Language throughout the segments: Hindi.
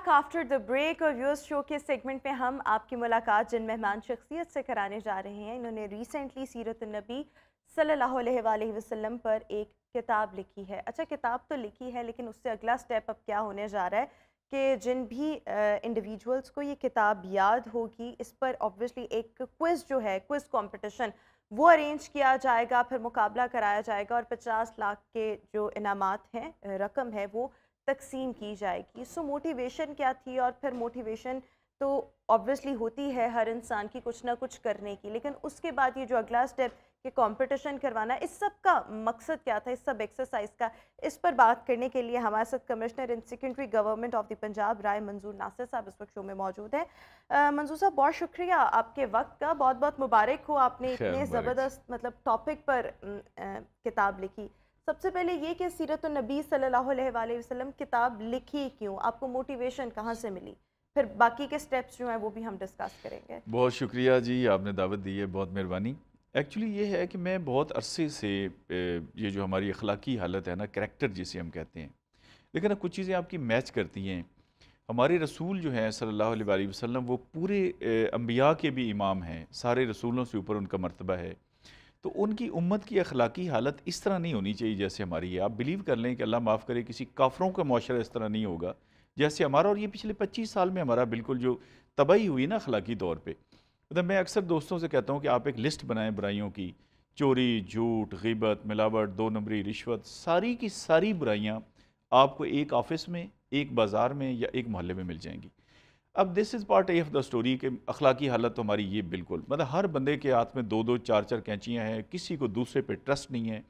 बैक आफ्टर द ब्रेक और व्यूअर्स शो के सेगमेंट में हम आपकी मुलाकात, जिन मेहमान शख्सियत से कराने जा रहे हैं, इन्होंने रिसेंटली सीरत नबी सल्लल्लाहु अलैहि वसल्लम पर एक किताब लिखी है। अच्छा किताब तो लिखी है, लेकिन उससे अगला स्टेप अब क्या होने जा रहा है कि जिन भी इंडिविजुअल्स को ये किताब याद होगी, इस पर ऑब्वियसली एक क्विज़ जो है क्विज़ कंपटीशन वो अरेंज किया जाएगा, फिर मुकाबला कराया जाएगा और 50 लाख के जो इनामात हैं, रकम है, वो तकसीम की जाएगी। सो मोटिवेशन क्या थी और फिर मोटिवेशन तो ऑब्वियसली होती है हर इंसान की कुछ ना कुछ करने की। लेकिन उसके बाद ये जो अगला स्टेप कि कंपटीशन करवाना इस सब का मकसद क्या था? इस सब एक्सरसाइज का? इस पर बात करने के लिए हमारे साथ commissioner in secondary government of the Punjab Rai Manzoor Nasir sahab इस वक्त शो में मौजूद है। मंजूर साहब बहुत शुक्रिया आपके वक्त का। बहुत बहुत मुबारक हो आपने इतने ज़बरदस्त मतलब टॉपिक पर किताब लिखी। सबसे पहले ये कि सीरत नबी सल्लल्लाहु अलैहि वसल्लम किताब लिखी क्यों? आपको मोटिवेशन कहाँ से मिली? फिर बाकी के स्टेप्स जो हैं वो भी हम डिस्कस करेंगे। बहुत शुक्रिया जी, आपने दावत दी है, बहुत मेहरबानी। एक्चुअली ये है कि मैं बहुत अरसे से ये जो हमारी अखलाकी हालत है ना करेक्टर जिसे हम कहते हैं लेकिन कुछ चीज़ें आपकी मैच करती हैं। हमारे रसूल जो हैं सल्लल्लाहु अलैहि वसल्लम, वो पूरे अम्बिया के भी इमाम हैं, सारे रसूलों से ऊपर उनका मरतबा है। तो उनकी उम्मत की अखलाकी हालत इस तरह नहीं होनी चाहिए जैसे हमारी है। आप बिलीव कर लें कि अल्लाह माफ़ करे, किसी काफरों का माशरा इस तरह नहीं होगा जैसे हमारा और ये पिछले पच्चीस साल में हमारा बिल्कुल जो तबाही हुई ना अखलाकी तौर पर मतलब मैं अक्सर दोस्तों से कहता हूँ कि आप एक लिस्ट बनाएँ बुराइयों की, चोरी, झूठ, गिबत, मिलावट, दो नंबरी, रिश्वत, सारी की सारी बुराइयाँ आपको एक ऑफ़िस में, एक बाज़ार में या एक मोहल्ले में मिल जाएँगी। अब this is part of the story कि अखलाकी हालत तो हमारी ये बिल्कुल मतलब हर बंदे के हाथ में दो दो चार चार कैंचियाँ हैं, किसी को दूसरे पे ट्रस्ट नहीं है।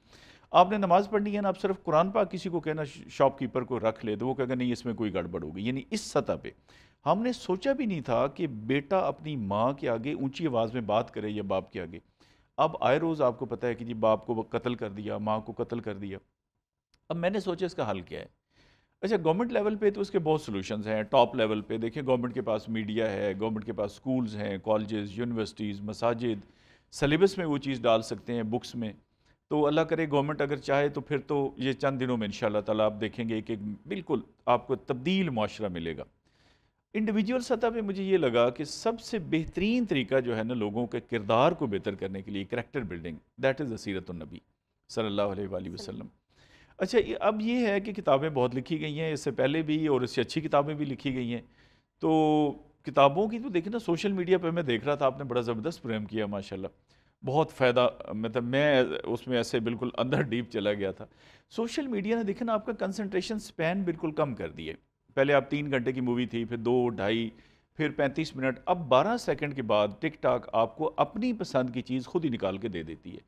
आपने नमाज़ पढ़नी है ना, आप सिर्फ़ कुरान पाक किसी को कहना शॉपकीपर को रख ले तो वो कहेगा, नहीं, इसमें कोई गड़बड़ होगी। यानी इस सतह पे। हमने सोचा भी नहीं था कि बेटा अपनी माँ के आगे ऊँची आवाज़ में बात करे या बाप के आगे। अब आए रोज़ आपको पता है कि जी, बाप को कत्ल कर दिया, माँ को कत्ल कर दिया। अब मैंने सोचा इसका हल क्या है? अच्छा गवर्नमेंट लेवल पे तो उसके बहुत सोल्यूशन हैं टॉप लेवल पे। देखिए गवर्नमेंट के पास मीडिया है गवर्नमेंट के पास स्कूल्स हैं कॉलेजेस यूनिवर्सिटीज़ मसाजिद सलेबस में वो चीज़ डाल सकते हैं बुक्स में। तो अल्लाह करे गवर्नमेंट अगर चाहे तो फिर तो ये चंद दिनों में इन ताला आप देखेंगे एक एक बिल्कुल आपको तब्दील माशरा मिलेगा। इंडिविजुअल सतह पे मुझे ये लगा कि सबसे बेहतरीन तरीका जो है ना लोगों के किरदार को बेहतर करने के लिए करेक्टर बिल्डिंग दैट इज़ सीरतुलनबी सल्लल्लाहु अलैहि अच्छा अब ये है कि किताबें बहुत लिखी गई हैं, इससे पहले भी और इससे अच्छी किताबें भी लिखी गई हैं। तो किताबों की तो देखें ना, सोशल मीडिया पर मैं देख रहा था, आपने बड़ा ज़बरदस्त प्रेम किया, माशाल्लाह। बहुत फ़ायदा मतलब मैं उसमें ऐसे बिल्कुल अंदर डीप चला गया था। सोशल मीडिया ने देखे ना, आपका कंसंट्रेशन स्पैन बिल्कुल कम कर दिए पहले आप तीन घंटे की मूवी थी, फिर दो, ढाई, फिर पैंतीस मिनट, अब बारह सेकंड के बाद टिक टाक आपको अपनी पसंद की चीज़ खुद ही निकाल के दे देती है।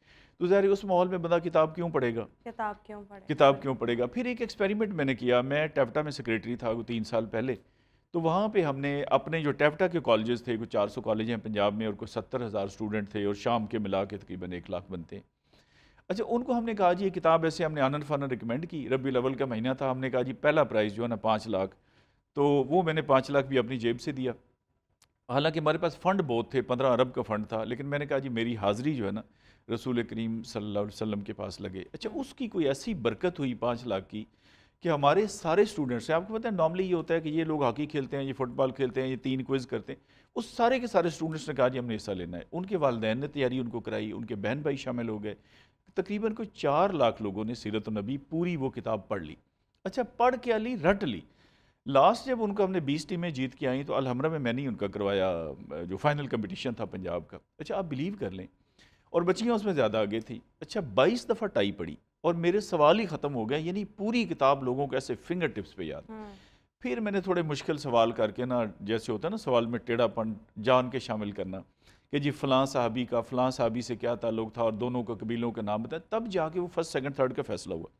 तो ज़ाहिर उस माहौल में बंदा किताब क्यों पढ़ेगा? किताब क्यों पढ़ेगा? किताब क्यों पढ़ेगा? फिर एक एक्सपेरिमेंट मैंने किया। मैं टेप्टा में सेक्रेटरी था वो तीन साल पहले। तो वहाँ पे हमने अपने जो टेप्टा के कॉलेजेस थे कुछ 400 कॉलेज हैं पंजाब में और कुछ सत्तर हज़ार स्टूडेंट थे और शाम के मिला के तकरीबन एक लाख बनते हैं। अच्छा उनको हमने कहा जी ये किताब ऐसे हमने आनंद फानन रिकमेंड की। रबी लेवल का महीना था। हमने कहा जी पहला प्राइज़ जो है ना पाँच लाख। तो वो मैंने पाँच लाख भी अपनी जेब से दिया। हालाँकि हमारे पास फ़ंड बहुत थे पंद्रह अरब का फ़ंड था लेकिन मैंने कहा जी मेरी हाज़िरी जो है ना रसूल करीम सल्लल्लाहु अलैहि वसल्लम के पास लगे। अच्छा उसकी कोई ऐसी बरकत हुई पाँच लाख की कि हमारे सारे स्टूडेंट्स हैं? आपको पता है नॉर्मली ये होता है कि ये लोग हॉकी खेलते हैं, ये फुटबॉल खेलते हैं, ये तीन क्विज़ करते हैं। उस सारे के सारे स्टूडेंट्स ने कहा, जी, हमने हिस्सा लेना है। उनके वालदेन ने तैयारी उनको कराई, उनके बहन भाई शामिल हो गए। तकरीबन कोई चार लाख लोगों ने सीरत नबी पूरी वो किताब पढ़ ली। अच्छा पढ़ के ली रट ली। लास्ट जब उनको हमने बीस टीमें जीत के आई तो अलहमरा में मैंने ही उनका करवाया, जो फाइनल कंपटीशन था पंजाब का। अच्छा आप बिलीव कर लें और बच्चियाँ उसमें ज़्यादा आगे थी अच्छा बाईस दफ़ा टाई पड़ी और मेरे सवाल ही ख़त्म हो गए यानी पूरी किताब लोगों को ऐसे फिंगर टिप्स पे याद हम्म। फिर मैंने थोड़े मुश्किल सवाल करके ना जैसे होता है ना सवाल में टेढ़ापन जान के शामिल करना कि जी फ़लाँ साहबी का फ़लाँ साहबी से क्या ताल्लुक था और दोनों का कबीलों का नाम बताया तब जाके वो फ़र्स्ट सेकंड थर्ड का फैसला हुआ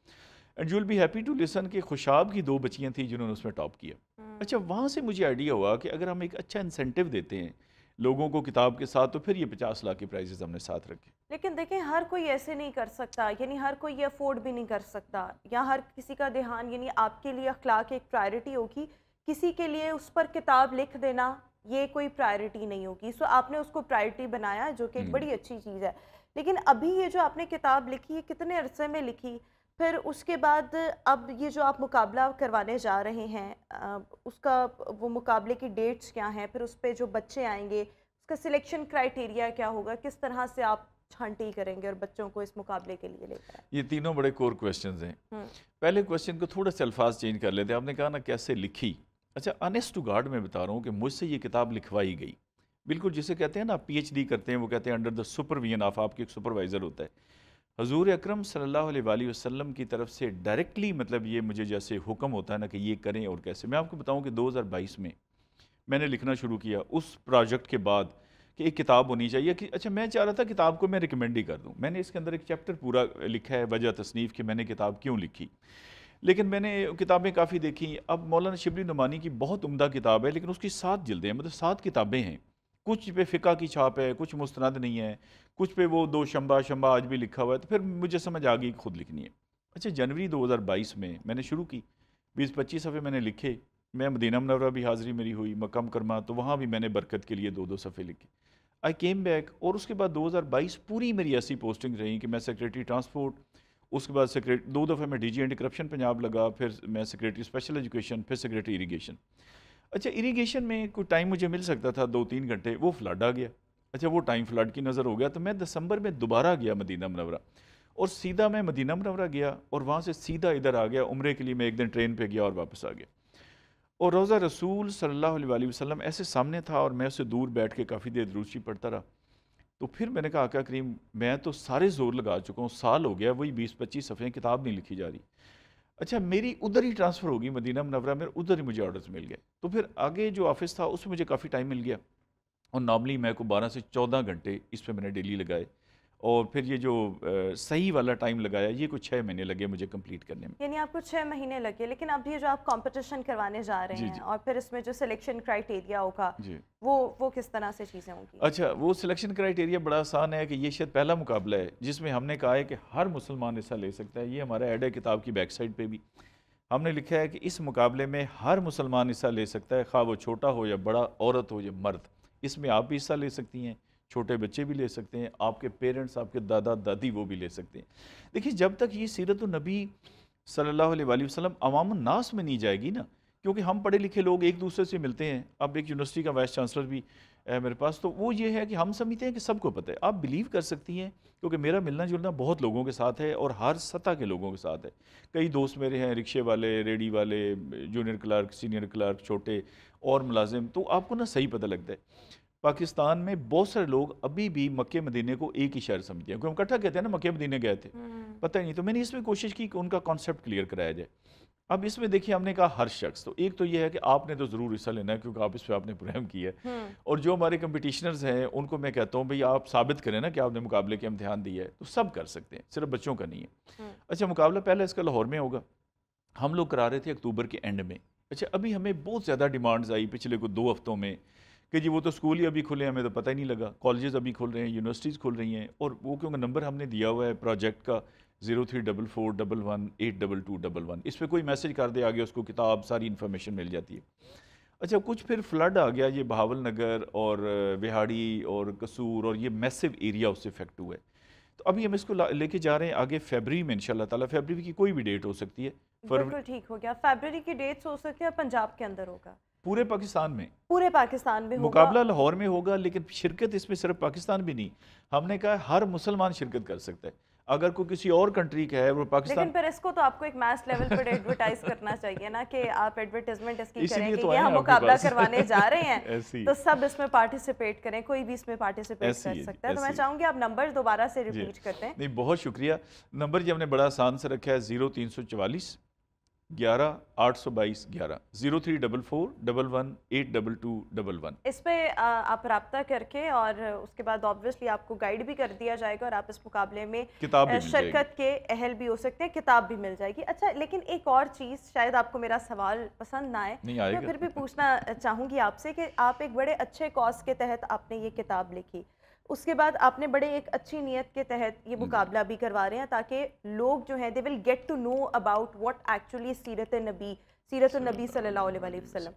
and you will be happy to listen कि खुशाब की दो बच्चियाँ थी जिन्होंने उसमें टॉप किया हम्म। अच्छा वहाँ से मुझे आइडिया हुआ कि अगर हम एक अच्छा इंसेंटिव देते हैं लोगों को किताब के साथ तो फिर ये पचास लाख के प्राइजेज हमने साथ रखे। लेकिन देखें हर कोई ऐसे नहीं कर सकता यानी हर कोई ये अफोर्ड भी नहीं कर सकता या हर किसी का ध्यान यानी आपके लिए अखलाक एक प्रायोरिटी होगी। किसी के लिए उस पर किताब लिख देना ये कोई प्रायोरिटी नहीं होगी। सो आपने उसको प्रायोरिटी बनाया जो कि एक हम्म। बड़ी अच्छी चीज़ है। लेकिन अभी ये जो आपने किताब लिखी है कितने अरसे में लिखी? फिर उसके बाद अब ये जो आप मुकाबला करवाने जा रहे हैं उसका वो मुकाबले की डेट्स क्या हैं फिर उस पर जो बच्चे आएँगे उसका सिलेक्शन क्राइटेरिया क्या होगा किस तरह से आप छांटी करेंगे और बच्चों को इस मुकाबले के लिए लेकर ये तीनों बड़े कोर क्वेश्चन हैं। हम्म। पहले क्वेश्चन को थोड़ा से अल्फाज चेंज कर लेते हैं। आपने कहा ना कैसे लिखी? अच्छा अनेस्ट टू गार्ड में बता रहा हूँ कि मुझसे ये किताब लिखवाई गई। बिल्कुल जिसे कहते हैं ना पीएचडी करते हैं वो कहते हैं अंडर द सुपरविजन ऑफ़ आपके एक सुपरवाइज़र होता है। हजूर अक्रम सल्लल्लाहु वसल्लम की तरफ़ से डायरेक्टली मतलब ये मुझे जैसे हुक्म होता है ना कि ये करें और कैसे। मैं आपको बताऊँ कि 2022 में मैंने लिखना शुरू किया उस प्रोजेक्ट के बाद कि एक किताब होनी चाहिए कि अच्छा मैं चाह रहा था किताब को मैं रिकमेंड ही कर दूँ। मैंने इसके अंदर एक चैप्टर पूरा लिखा है, वजह तसनीफ़ कि मैंने किताब क्यों लिखी? लेकिन मैंने किताबें काफ़ी देखी। अब मौलाना शिबली नुमानी की बहुत उमदा किताब है, लेकिन उसकी सात जल्दें हैं मतलब सात किताबें हैं। कुछ पे फ़िका की छाप है, कुछ मुस्तनद नहीं है, कुछ पे वो दो शंबा शंबा आज भी लिखा हुआ है तो फिर मुझे समझ आ गई खुद लिखनी है। अच्छा जनवरी 2022 में मैंने शुरू की, बीस पच्चीस सफ़े मैंने लिखे, मैं मदीना मनवरा भी हाज़िरी मेरी हुई मकम करमा तो वहाँ भी मैंने बरकत के लिए दो दो सफ़े लिखे। आई केम बैक और उसके बाद 2022 पूरी मेरी ऐसी पोस्टिंग रही कि मैं सेक्रेटरी ट्रांसपोर्ट उसके बाद सेक्रेटरी दो दफ़े मैं D G anti corruption Punjab लगा, फिर मैं सेक्रेटरी स्पेशल एजुकेशन फिर सेक्रेटरी इरीगेशन अच्छा इरीगेशन में कोई टाइम मुझे मिल सकता था दो तीन घंटे, वो फ्लड आ गया। अच्छा वो टाइम फ्लड की नज़र हो गया तो मैं दिसंबर में दोबारा गया मदीना मनवरा। और सीधा मैं मदीना मनवरा गया, और वहाँ से सीधा इधर आ गया, उम्र के लिए मैं एक दिन ट्रेन पे गया और वापस आ गया। और रोज़ा रसूल सल्लल्लाहु अलैहि वसल्लम ऐसे सामने था, और मैं उससे दूर बैठ के काफ़ी देर दूसरी पढ़ता रहा। तो फिर मैंने कहा क्या करीम, मैं तो सारे ज़ोर लगा चुका हूँ, साल हो गया, वही बीस पच्चीस सफ़े किताब नहीं लिखी जा रही। अच्छा मेरी उधर ही ट्रांसफ़र होगी मदीना मनवरा में, उधर ही मुझे ऑर्डर्स मिल गए। तो फिर आगे जो ऑफ़िस था, उसमें मुझे काफ़ी टाइम मिल गया। और नॉर्मली मैं को बारह से चौदह घंटे इस पर मैंने डेली लगाए। और फिर ये जो आ, सही वाला टाइम लगाया ये कुछ छः महीने लगे मुझे कंप्लीट करने में। यानी आपको छः महीने लगे लेकिन अब ये जो आप कंपटीशन करवाने जा रहे जी, हैं जी. और फिर इसमें जो सिलेक्शन क्राइटेरिया होगा वो वो किस तरह से चीज़ें होंगी? अच्छा वो सिलेक्शन क्राइटेरिया बड़ा आसान है कि ये शायद पहला मुकाबला है जिसमें हमने कहा है कि हर मुसलमान हिस्सा ले सकता है ये हमारा एड है किताब की बैक साइड पर भी। हमने लिखा है कि इस मुकाबले में हर मुसलमान हिस्सा ले सकता है खा वो छोटा हो या बड़ा औरत हो या मर्द इसमें आप भी हिस्सा ले सकती हैं। छोटे बच्चे भी ले सकते हैं, आपके पेरेंट्स, आपके दादा, दादी वो भी ले सकते हैं। देखिए, जब तक ये सीरत नबी सल्लल्लाहु अलैहि वसल्लम अवाम नास में नहीं जाएगी ना, क्योंकि हम पढ़े लिखे लोग एक दूसरे से मिलते हैं। अब एक यूनिवर्सिटी का वाइस चांसलर भी है मेरे पास तो वो ये है कि हम समझते हैं कि सबको पता है। आप बिलीव कर सकती हैं, क्योंकि मेरा मिलना जुलना बहुत लोगों के साथ है और हर सतह के लोगों के साथ है। कई दोस्त मेरे हैं, रिक्शे वाले, रेडी वाले, जूनियर क्लार्क, सीनियर क्लार्क, छोटे और मुलाजिम तो आपको ना सही पता लगता है। पाकिस्तान में बहुत सारे लोग अभी भी मक्के मदीने को एक ही शहर समझते हैं। क्योंकि हम इकट्ठा कहते हैं ना मक्के मदीने गए थे। हम्म। पता ही नहीं तो मैंने इसमें कोशिश की कि उनका कॉन्सेप्ट क्लियर कराया जाए। अब इसमें देखिए हमने कहा हर शख्स। तो एक तो ये है कि आपने तो ज़रूर हिस्सा लेना है क्योंकि आप इस पर आपने प्रोग्राम किया है। हम्म। और जो हमारे कंपटिशनर्स हैं उनको मैं कहता हूँ भाई आप साबित करें ना कि आपने मुकाबले के इम्तहान दिया है। तो सब कर सकते हैं सिर्फ़ बच्चों का नहीं है। हम्म। अच्छा मुकाबला पहले इसका लाहौर में होगा। हम लोग करा रहे थे अक्टूबर के एंड में। अच्छा अभी हमें बहुत ज़्यादा डिमांड्स आई पिछले कुछ दो हफ्तों में। कि जी वो तो स्कूल ही अभी खुले हैं, हमें तो पता ही नहीं लगा। कॉलेजेस अभी खुल रहे हैं, यूनिवर्सिटीज़ खुल रही हैं, और वो क्योंकि नंबर हमने दिया हुआ है प्रोजेक्ट का, zero three double four double one eight double two double one. इस पर कोई मैसेज कर दे, आगे उसको किताब, सारी इन्फॉर्मेशन मिल जाती है। अच्छा कुछ फिर फ्लड आ गया, ये बहावल नगर और विहाड़ी और कसूर और ये मैसिव एरिया उससे इफ़ेक्ट हुआ है। तो अभी हम इसको लेके जा रहे हैं आगे फेबरी में, इंशाल्लाह ताला। फेबरी की कोई भी डेट हो सकती है। बिल्कुल ठीक हो गया। फेबरी की डेट्स हो सकती है पंजाब के अंदर होगा। पूरे पाकिस्तान में। पूरे पाकिस्तान में मुकाबला लाहौर में होगा लेकिन शिरकत इसमें सिर्फ़ पाकिस्तान भी नहीं। हमने कहा हर मुसलमान शिरकत कर सकता है। अगर कोई किसी और कंट्री का है वो पाकिस्तान लेकिन फिर इसको तो आपको एक मैस लेवल पर एडवर्टाइज करना चाहिए ना कि आप एडवर्टाइजमेंट इसकी करें तो ये हम मुकाबला करवाने जा रहे हैं। तो सब इसमें पार्टिसिपेट करें कोई भी इसमें पार्टिसिपेट कर सकता है। तो मैं चाहूँगी आप नंबर दोबारा से रिपीट करते हैं। नहीं बहुत शुक्रिया। नंबर जी हमने बड़ा आसान से रखा है ज़ीरो तीन सौ चवालीस। ग्यारह आठ सौ बाईस ग्यारह। Zero three double four double one eight double two double one. इस पे आप रबता करके और उसके बाद ऑब्वियसली आपको गाइड भी कर दिया जाएगा और आप इस मुकाबले में किताब शिरकत के अहल भी हो सकते हैं किताब भी मिल जाएगी। अच्छा लेकिन एक और चीज़ शायद आपको मेरा सवाल पसंद ना आए। मैं फिर भी पूछना चाहूँगी आपसे कि आप एक बड़े अच्छे कॉज के तहत आपने ये किताब लिखी। उसके बाद आपने बड़े एक अच्छी नीयत के तहत ये मुकाबला भी करवा रहे हैं ताकि लोग जो हैं they will get to know about what actually सीरत नबी सीरत नबी सल्लल्लाहु अलैहि वसल्लम।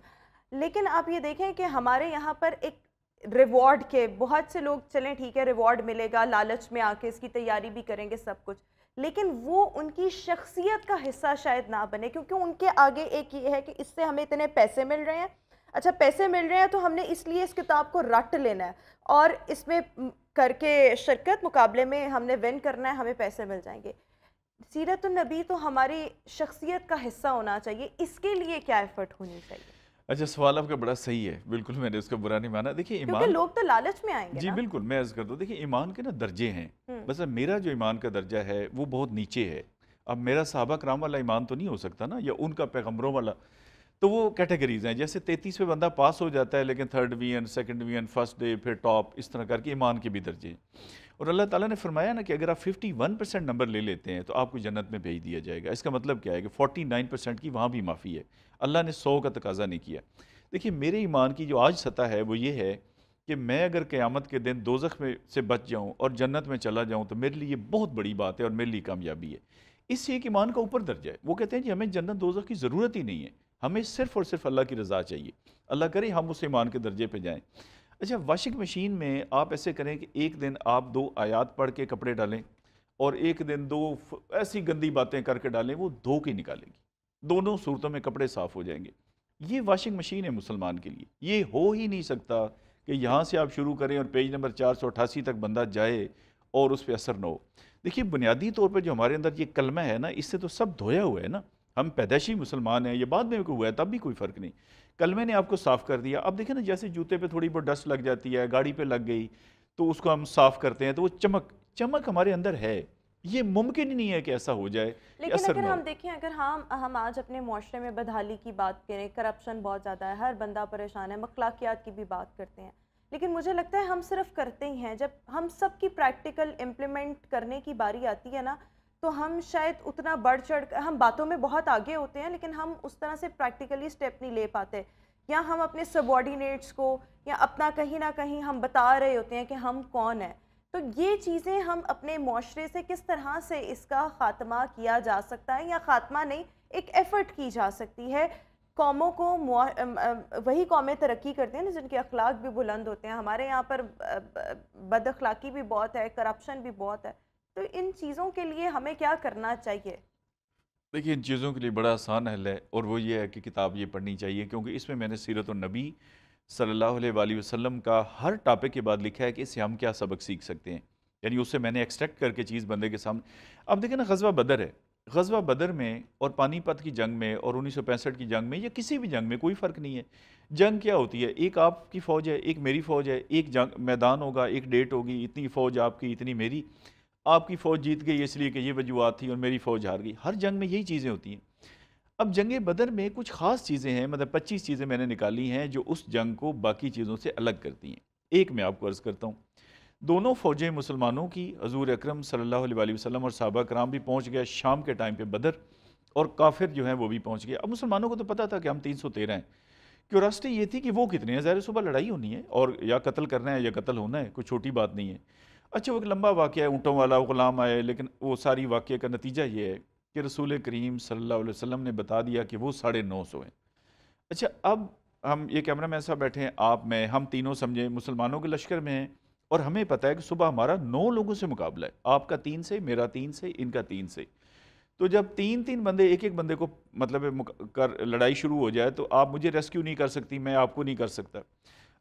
लेकिन आप ये देखें कि हमारे यहाँ पर एक रिवॉर्ड के बहुत से लोग चलें ठीक है रिवॉर्ड मिलेगा लालच में आके इसकी तैयारी भी करेंगे सब कुछ। लेकिन वो उनकी शख्सियत का हिस्सा शायद ना बने क्योंकि उनके आगे एक ये है कि इससे हमें इतने पैसे मिल रहे हैं अच्छा पैसे मिल रहे हैं तो हमने इसलिए इस किताब को रट लेना है और इसमें करके शिरकत मुकाबले में हमने विन करना है हमें पैसे मिल जाएँगे। सीरत नबी तो हमारी शख्सियत का हिस्सा होना चाहिए इसके लिए क्या एफर्ट होनी चाहिए? अच्छा सवाल आपका बड़ा सही है बिल्कुल मैंने उसका बुरा नहीं माना। देखिए ईमान लोग तो लालच में आएँगे जी बिल्कुल मैं अर्ज़ कर दूँ देखिए ईमान के ना दर्जे हैं। हम्म। बस मेरा जो ईमान का दर्जा है वो बहुत नीचे है। अब मेरा साहबा कराम वाला ईमान तो नहीं हो सकता ना या उनका पैगम्बरों वाला तो वो कैटेगरीज हैं। जैसे तैतीस पे बंदा पास हो जाता है, लेकिन third division second division first day फिर टॉप इस तरह करके ईमान के भी दर्जे और अल्लाह ताला ने फरमाया ना कि अगर आप 51 परसेंट नंबर ले लेते हैं तो आपको जन्नत में भेज दिया जाएगा। इसका मतलब क्या है कि 49 परसेंट की वहाँ भी माफ़ी है। अल्लाह ने सौ का तकाजा नहीं किया। देखिए, मेरे ईमान की जो आज सतह है, वो ये है कि मैं अगर क़यामत के दिन दोजख में से बच जाऊँ और जन्नत में चला जाऊँ तो मेरे लिए बहुत बड़ी बात है और मेरे लिए कामयाबी है। इससे एक ईमान का ऊपर दर्जा है। वो कहते हैं कि हमें जन्नत दोजख की ज़रूरत ही नहीं है। हमें सिर्फ़ और सिर्फ़ अल्लाह की रज़ा चाहिए। अल्लाह करे हम उस ईमान के दर्जे पर जाएँ। अच्छा वाशिंग मशीन में आप ऐसे करें कि एक दिन आप दो आयात पढ़ के कपड़े डालें और एक दिन दो ऐसी गंदी बातें करके डालें, वो धो के निकालेंगी। दोनों सूरतों में कपड़े साफ़ हो जाएँगे। ये वाशिंग मशीन है मुसलमान के लिए। ये हो ही नहीं सकता कि यहाँ से आप शुरू करें और पेज नंबर चार सौ अठासी तक बंदा जाए और उस पर असर ना हो। देखिए, बुनियादी तौर पर जो हमारे अंदर ये कलमा है ना, इससे तो सब धोया हुआ है ना। हम पैदाशी मुसलमान हैं ये बाद में हुआ है तब भी कोई फ़र्क नहीं। कलमे ने आपको साफ़ कर दिया। अब देखें ना जैसे जूते पे थोड़ी बहुत डस्ट लग जाती है गाड़ी पे लग गई तो उसको हम साफ़ करते हैं तो वो चमक चमक हमारे अंदर है। ये मुमकिन ही नहीं है कि ऐसा हो जाए लेकिन अगर हम देखें अगर हम हम आज अपने माशरे में बदहाली की बात करें करप्शन बहुत ज़्यादा है हर बंदा परेशान है मखलाकियात की भी बात करते हैं। लेकिन मुझे लगता है हम सिर्फ़ करते ही हैं जब हम सब की प्रैक्टिकल इम्प्लीमेंट करने की बारी आती है ना तो हम शायद उतना बढ़ चढ़ हम बातों में बहुत आगे होते हैं, लेकिन हम उस तरह से प्रैक्टिकली स्टेप नहीं ले पाते। या हम अपने सबॉर्डिनेट्स को, या अपना कहीं ना कहीं हम बता रहे होते हैं कि हम कौन हैं। तो ये चीज़ें हम अपने माशरे से किस तरह से इसका ख़ात्मा किया जा सकता है, या ख़ात्मा नहीं, एक एफ़र्ट की जा सकती है। कौमों को वही कौमें तरक्की करती हैं ना, जिनके अखलाक भी बुलंद होते हैं। हमारे यहाँ पर बद अखलाकी भी बहुत है करप्शन भी बहुत है। तो इन चीज़ों के लिए हमें क्या करना चाहिए? देखिए, इन चीज़ों के लिए बड़ा आसान हल है और वो ये है कि किताब ये पढ़नी चाहिए, क्योंकि इसमें मैंने सीरत नबी सल्लल्लाहु अलैहि वसल्लम का हर टॉपिक के बाद लिखा है कि इससे हम क्या सबक सीख सकते हैं। यानी उससे मैंने एक्सट्रैक्ट करके चीज़ बंदे के सामने, अब देखें ना, गजवा बदर है। गजवा बदर में और पानीपत की जंग में और उन्नीस सौ पैंसठ की जंग में या किसी भी जंग में कोई फ़र्क नहीं है। जंग क्या होती है? एक आपकी फ़ौज है, एक मेरी फ़ौज है, एक जंग मैदान होगा, एक डेट होगी, इतनी फ़ौज आपकी, इतनी मेरी। आपकी फ़ौज जीत गई इसलिए कि ये वजूहत थी और मेरी फ़ौज हार गई। हर जंग में यही चीज़ें होती हैं। अब जंग बदर में कुछ ख़ास चीज़ें हैं मतलब पच्चीस चीज़ें मैंने निकाली हैं जो उस जंग को बाकी चीज़ों से अलग करती हैं। एक मैं आपको अर्ज़ करता हूँ। दोनों फ़ौजें मुसलमानों की, हजूर अक्रम सल्लल्लाहु अलैहि वसल्लम और सबा कराम भी पहुँच गया शाम के टाइम पर बदर और काफिर जो हैं वो भी पहुँच गए। अब मुसलमानों को तो पता था कि हम तीन सौ तेरह हैं। क्यूरासिटी ये थी कि वो कितने हैं? ज़ाहिर सुबह लड़ाई होनी है और या कत्ल करना है या कत्ल होना है, कोई छोटी बात नहीं है। अच्छा वो एक लंबा वाक़ है, ऊँटों वाला ग़ुलाम आए लेकिन वो सारी वाक़े का नतीजा ये है कि रसूल करीम सल्लल्लाहु अलैहि वसल्लम ने बता दिया कि वो साढ़े नौ सौ हैं। अच्छा अब हम, ये कैमरा मैन साहब बैठे हैं, आप, में, हम तीनों समझें, मुसलमानों के लश्कर में हैं, और हमें पता है कि सुबह हमारा नौ लोगों से मुकाबला है, आपका तीन से, मेरा तीन से, इनका तीन से। तो जब तीन तीन बंदे एक एक बंदे को मतलब कर, लड़ाई शुरू हो जाए तो आप मुझे रेस्क्यू नहीं कर सकती, मैं आपको नहीं कर सकता।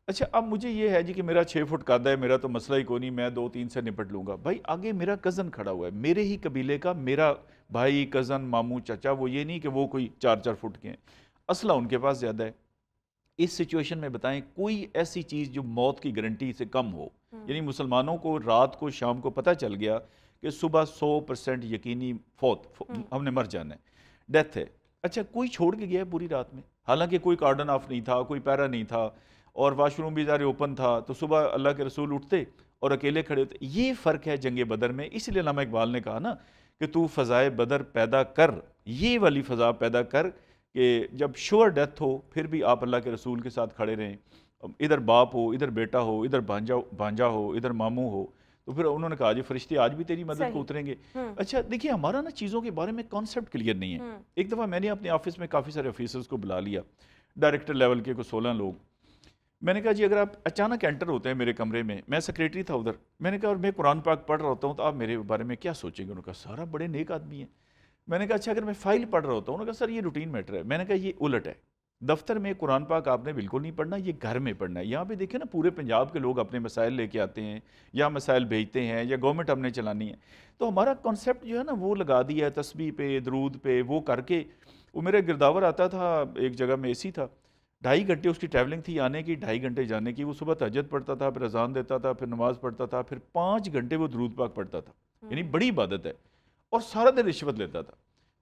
अच्छा अब मुझे ये है जी कि मेरा छः फुट कादा है मेरा तो मसला ही को नहीं मैं दो तीन से निपट लूँगा। भाई आगे मेरा कज़न खड़ा हुआ है मेरे ही कबीले का मेरा भाई कज़न मामू चाचा वो ये नहीं कि वो कोई चार चार फुट के हैं। असला उनके पास ज़्यादा है। इस सिचुएशन में बताएँ कोई ऐसी चीज़ जो मौत की गारंटी से कम हो हम्म। यानी मुसलमानों को रात को शाम को पता चल गया कि सुबह सौ परसेंट यकीनी फौत हम्म। हमने मर जाना है डेथ है। अच्छा कोई छोड़ के गया है पूरी रात में? हालाँकि कोई कार्डन ऑफ़ नहीं था कोई पैरा नहीं था और वाशरूम भी ज़ारे ओपन था तो सुबह अल्लाह के रसूल उठते और अकेले खड़े होते। ये फ़र्क है जंग बदर में इसलिए लामा इकबाल ने कहा ना कि तू फ़ज़ाए बदर पैदा कर ये वाली फ़ज़ा पैदा कर कि जब श्योर डेथ हो फिर भी आप अल्लाह के रसूल के साथ खड़े रहें। इधर बाप हो इधर बेटा हो इधर भांजा भांजा हो इधर मामू हो तो फिर उन्होंने कहा जी फरिश्ते आज भी तेरी मदद को उतरेंगे हम्म। अच्छा देखिए हमारा ना चीज़ों के बारे में कॉन्सेप्ट क्लियर नहीं है। हम्म। एक दफ़ा मैंने अपने ऑफ़िस में काफ़ी सारे ऑफिसर्स को बुला लिया डायरेक्टर लेवल के को सोलह लोग। मैंने कहा, जी, अगर आप अचानक एंटर होते हैं मेरे कमरे में, मैं सेक्रेटरी था उधर। मैंने कहा, और मैं कुरान पाक पढ़ रहा होता हूँ तो आप मेरे बारे में क्या सोचेंगे? उन्होंने कहा, सारा बड़े नेक आदमी है। मैंने कहा अच्छा अगर मैं फ़ाइल पढ़ रहा होता हूँ, उन्होंने कहा, सर, ये रूटीन मैटर है। मैंने कहा, ये उलट है। दफ्तर में कुरान पाक आपने बिल्कुल नहीं पढ़ना, ये घर में पढ़ना है। यहाँ पे देखिए ना, पूरे पंजाब के लोग अपने मसाइल लेके आते हैं, या मसाइल भेजते हैं, या गवर्नमेंट हमने चलानी है। तो हमारा कॉन्सेप्ट जो है ना, वो लगा दिया है तस्बी पे, दरूद पे, वो करके। वो मेरा गिरदावर आता था, एक जगह में एसी था। ढाई घंटे उसकी ट्रैवलिंग थी आने की ढाई घंटे जाने की। वो सुबह तजद पढ़ता था फिर अजान देता था फिर नमाज़ पढ़ता था फिर पाँच घंटे वो दरूद पाक पढ़ता था। यानी हम्म। बड़ी इबादत है। और सारा दिन रिश्वत लेता था।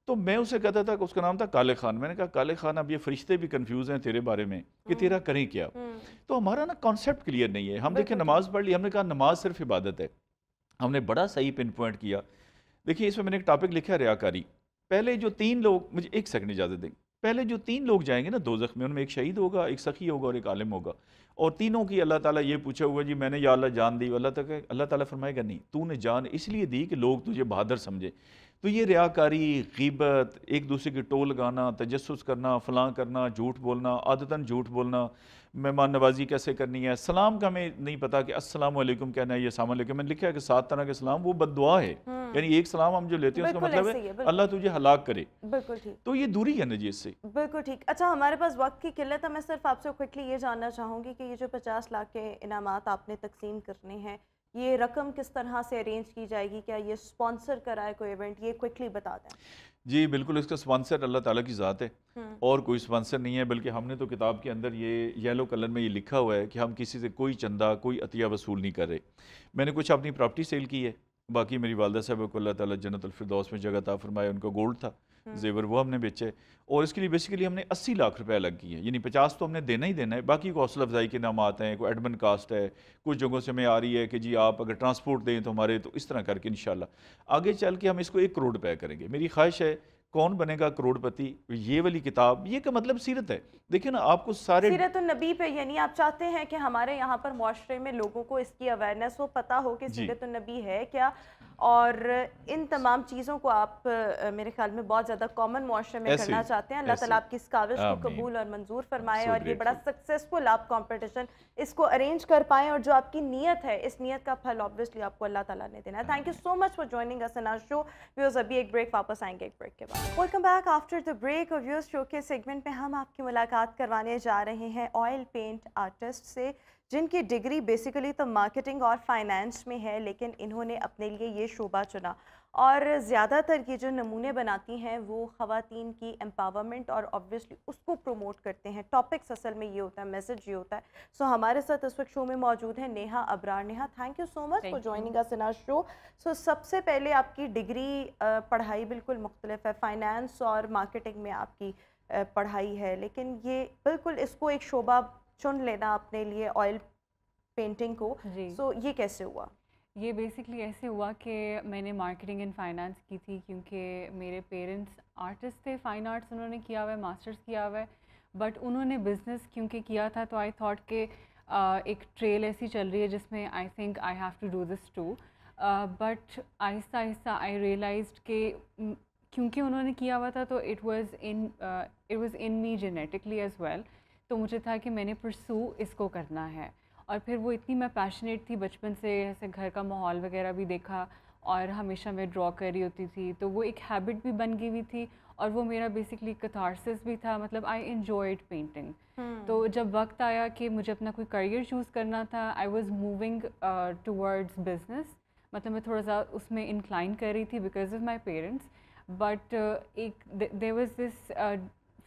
तो मैं उसे कहता था कि उसका नाम था काले खान। मैंने कहा काले खान अब ये फरिश्ते भी कंफ्यूज हैं तेरे बारे में कि तेरा करें क्या? हम्म, तो हमारा ना कॉन्सेप्ट क्लियर नहीं है। हम देखें नमाज़ पढ़ ली हमने कहा नमाज़ सिर्फ़ इबादत है। हमने बड़ा सही पिन पॉइंट किया। देखिए इसमें मैंने एक टॉपिक लिखा है रियाकारी। पहले जो तीन लोग मुझे एक सेकंड इजाज़त दें। पहले जो तीन लोग जाएँगे ना दो में, उनमें एक शहीद होगा, एक सखी होगा और एक आलिम होगा। और तीनों की अल्लाह ताला ये पूछा हुआ, जी, मैंने या अल्लाह जान दी। अल्लाह तक, अल्लाह ताला फरमाएगा, नहीं, तूने जान इसलिए दी कि लोग तुझे बहादुर समझे। तो ये रियाकारी, गीबत, एक दूसरे की टोल लगाना तजस्स करना, फलां करना, झूठ बोलना, आदतन झूठ बोलना मेहमान नवाजी कैसे करनी है? सलाम का हमें नहीं पता कि अस्सलाम वालेकुम कहना है या सामान लेकिन मैंने लिखा है कि सात तरह के सलाम वो बददुआ है। हम्म, यानी एक सलाम हम जो लेते हैं उसका मतलब है, है अल्लाह तुझे हलाक करे। बिल्कुल ठीक। तो ये दूरी है ना जी इससे। बिल्कुल ठीक। अच्छा हमारे पास वक्त की किल्लत है। मैं सिर्फ़ आपसे क्विकली ये जानना चाहूँगी कि ये जो पचास लाख के इनामात आपने तकसीम करने हैं ये रकम किस तरह से अरेंज की जाएगी? क्या ये स्पॉन्सर कराए कोई इवेंट ये क्विकली बता दें। जी बिल्कुल इसका स्पॉन्सर अल्लाह ताला की ज़ात है। हम्म, और कोई स्पॉन्सर नहीं है बल्कि हमने तो किताब के अंदर ये येलो कलर में ये लिखा हुआ है कि हम किसी से कोई चंदा कोई अतिया वसूल नहीं कर रहे। मैंने कुछ अपनी प्रॉपर्टी सेल की है। बाकी मेरी वालदा साहब को अल्लाह ताला जन्नतफरदौस में जगह ता फरमाए उनका गोल्ड था। जेवर, वो हमने बेचे। और इसके लिए बेसिकली हमने 80 लाख रुपए अलग किए हैं। यानी 50 तो हमने देना ही देना है। बाकी को हौसला अफजाई के नाम आते हैं, कोई एडमिन कास्ट है, कुछ जगहों से हमें आ रही है कि जी आप अगर ट्रांसपोर्ट दें तो हमारे तो इस तरह करके इंशाल्लाह। आगे चल के हम इसको एक करोड़ रुपया करेंगे। मेरी ख्वाहिश है कौन बनेगा करोड़पति? ये वाली किताब ये का मतलब सीरत है। देखिए ना आपको सारे सीरत नबी पे यानी आप चाहते हैं कि हमारे यहाँ पर मुआशरे में लोगों को इसकी अवेयरनेस हो पता हो कि सीरत नबी है क्या? और इन तमाम चीज़ों को आप मेरे ख्याल में बहुत ज़्यादा कॉमन मुआशरे में करना चाहते हैं। अल्लाह ताला आपकी इस काविश को कबूल और मंजूर फरमाए और ये बड़ा सक्सेसफुल आप कॉम्पिटिशन इसको अरेंज कर पाएँ और जो आपकी नीयत है इस नीयत का फल ऑब्वियसली आपको अल्लाह ताला ने देना है। Thank you so much for joining us in our show viewers अभी एक ब्रेक वापस आएँगे एक ब्रेक के बाद। Welcome back after the break और व्यूज़ शो के सेगमेंट में हम आपकी मुलाकात करवाने जा रहे हैं ऑयल पेंट आर्टिस्ट से, जिनकी डिग्री बेसिकली तो मार्केटिंग और फाइनेंस में है, लेकिन इन्होंने अपने लिए ये शोबा चुना। और ज़्यादातर ये जो नमूने बनाती हैं वो ख़वातीन की एम्पावरमेंट और ऑब्वियसली उसको प्रमोट करते हैं। टॉपिक्स असल में ये होता है मैसेज ये होता है। सो हमारे साथ इस वक्त शो में मौजूद है Neha Abrar. Neha thank you so much for. Joining us in our show so सबसे पहले आपकी डिग्री पढ़ाई बिल्कुल मुख्तलिफ़ है। फाइनेंस और मार्केटिंग में आपकी पढ़ाई है। लेकिन ये बिल्कुल इसको एक शोबा चुन लेना अपने लिए ऑयल पेंटिंग को। सो ये कैसे हुआ? ये बेसिकली ऐसे हुआ कि मैंने मार्केटिंग एंड फाइनेंस की थी क्योंकि मेरे पेरेंट्स आर्टिस्ट थे फाइन आर्ट्स उन्होंने किया हुआ है मास्टर्स किया हुआ है बट उन्होंने बिज़नेस क्योंकि किया था तो आई थॉट कि एक ट्रेल ऐसी चल रही है जिसमें I think I have to do this too but आहिस्ता आहिस्ता आई रियलाइज़ कि क्योंकि उन्होंने किया हुआ था तो it was in it was in me genetically as well तो मुझे था कि मैंने परसू इसको करना है। और फिर वो इतनी मैं पैशनेट थी बचपन से ऐसे घर का माहौल वगैरह भी देखा और हमेशा मैं ड्रॉ कर रही होती थी तो वो एक हैबिट भी बन गई हुई थी और वो मेरा बेसिकली कथारसिस भी था मतलब आई इन्जॉयड पेंटिंग तो जब वक्त आया कि मुझे अपना कोई करियर चूज़ करना था I was moving towards business मतलब मैं थोड़ा सा उसमें इंक्लाइन कर रही थी because of my parents but एक there was this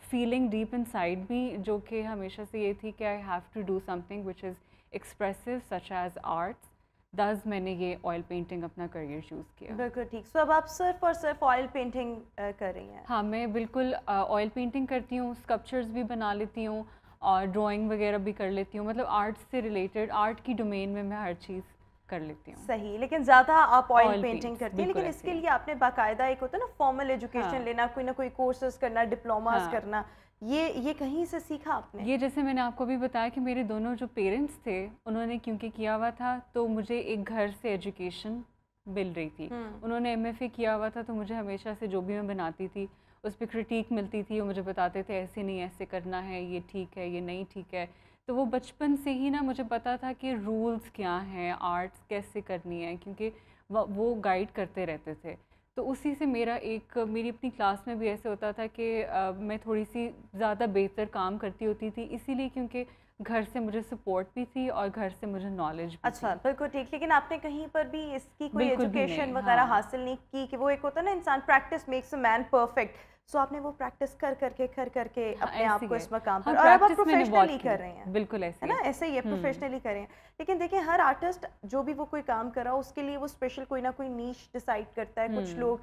feeling deep inside भी जो कि हमेशा से ये थी कि I have to do something which is expressive such as arts thus मैंने ये ऑयल पेंटिंग अपना करियर चूज़ किया। बिल्कुल ठीक। सो अब आप सिर्फ़ और सिर्फ़ ऑयल पेंटिंग कर रही हैं। हाँ मैं बिल्कुल ऑयल पेंटिंग करती हूँ स्कल्पचर्स भी बना लेती हूँ और ड्राइंग वगैरह भी कर लेती हूँ। मतलब आर्ट से रिलेटेड आर्ट की डोमेन में मैं हर चीज़ कर लेती हूँ। सही लेकिन ज़्यादा आप ऑयल पेंटिंग करती हैं। लेकिन इसके लिए आपने बाकायदा एक होता है ना फॉर्मल एजुकेशन हाँ। लेना कोई ना कोई कोर्सेज करना डिप्लोमास हाँ। करना। ये ये कहीं से सीखा आपने? ये जैसे मैंने आपको भी बताया कि मेरे दोनों जो पेरेंट्स थे उन्होंने क्योंकि किया हुआ था तो मुझे एक घर से एजुकेशन मिल रही थी। हम्म, उन्होंने एमएफए किया हुआ था तो मुझे हमेशा से जो भी मैं बनाती थी उस पर क्रिटिक मिलती थी वो मुझे बताते थे ऐसे नहीं ऐसे करना है ये ठीक है ये नहीं ठीक है। तो वो बचपन से ही ना मुझे पता था कि रूल्स क्या हैं आर्ट्स कैसे करनी है क्योंकि वो गाइड करते रहते थे। तो उसी से मेरा एक मेरी अपनी क्लास में भी ऐसे होता था कि आ, मैं थोड़ी सी ज़्यादा बेहतर काम करती होती थी इसीलिए क्योंकि घर से मुझे सपोर्ट भी थी और घर से मुझे नॉलेज भी अच्छा बिल्कुल ठीक लेकिन आपने कहीं पर भी इसकी कोई एजुकेशन वगैरह हाँ। हासिल नहीं की कि वो एक होता है ना इंसान practice makes a man perfect so आपने वो प्रैक्टिस कर करके कर करके हाँ, अपने आप को इस मकाम पर और अब आप प्रोफेशनली कर रहे हैं। बिल्कुल ऐसे है ना? ऐसे ही है प्रोफेशनली हम्म। कर रहे हैं। लेकिन देखिए हर आर्टिस्ट जो भी वो कोई काम कर रहा हो उसके लिए वो स्पेशल कोई ना कोई नीच डिसाइड करता है। कुछ हम्म। लोग